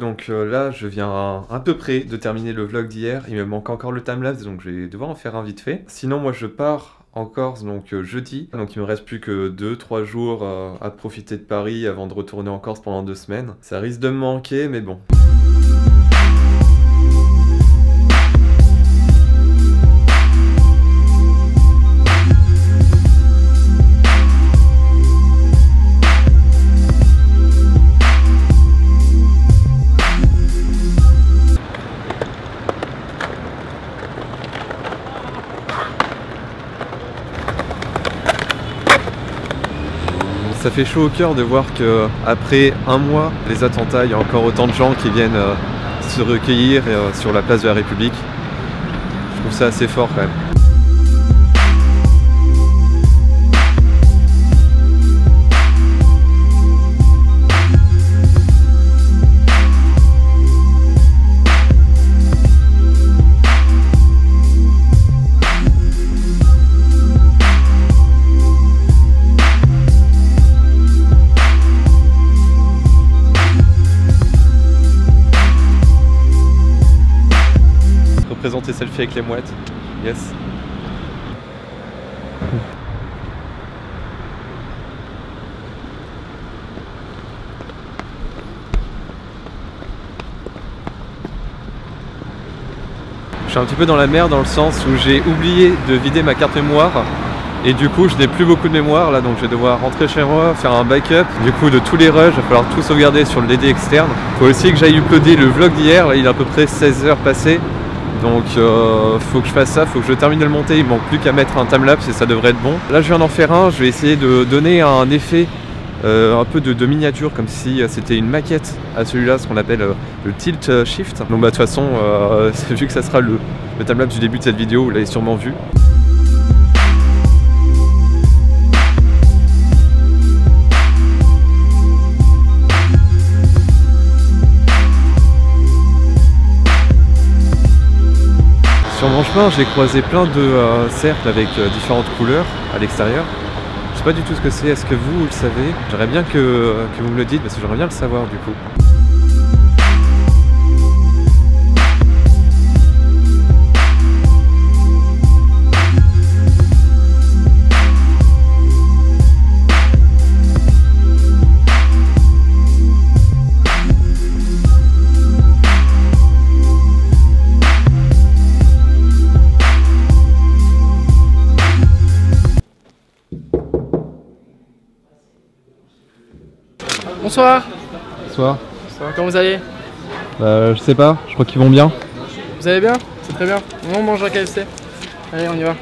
Donc euh, là, je viens à, peu près de terminer le vlog d'hier. Il me manque encore le timelapse, donc je vais devoir en faire un vite fait. Sinon, moi, je pars en Corse donc euh, jeudi. Donc il me reste plus que 2-3 jours euh, à profiter de Paris avant de retourner en Corse pendant deux semaines. Ça risque de me manquer, mais bon. Ça fait chaud au cœur de voir que après un mois, les attentats, il y a encore autant de gens qui viennent euh, se recueillir euh, sur la place de la République. Je trouve ça assez fort quand même. Représenter selfie avec les mouettes. Yes. Je suis un petit peu dans la merde dans le sens où j'ai oublié de vider ma carte mémoire et du coup je n'ai plus beaucoup de mémoire là donc je vais devoir rentrer chez moi, faire un backup du coup de tous les rushs, il va falloir tout sauvegarder sur le DD externe. Faut aussi que j'aille uploader le vlog d'hier, il est à peu près 16 heures passées donc euh, faut que je fasse ça, faut que je termine de le monter, il manque plus qu'à mettre un timelapse et ça devrait être bon. Là je viens d'en faire un, je vais essayer de donner un effet euh, un peu de, miniature comme si euh, c'était une maquette à celui-là, ce qu'on appelle euh, le tilt shift. Donc bah de toute façon, vu que ça sera le, le timelapse du début de cette vidéo, vous l'avez sûrement vu. Sur mon j'ai croisé plein de euh, cercles avec euh, différentes couleurs à l'extérieur. Je sais pas du tout ce que c'est, est-ce que vous, vous le savez? J'aimerais bien que, que vous me le dites parce que j'aimerais bien le savoir du coup. Bonsoir. Bonsoir. Comment vous allez? Bah, je sais pas, je crois qu'ils vont bien. Vous allez bien? C'est très bien. On mange un KFC. Allez, on y va.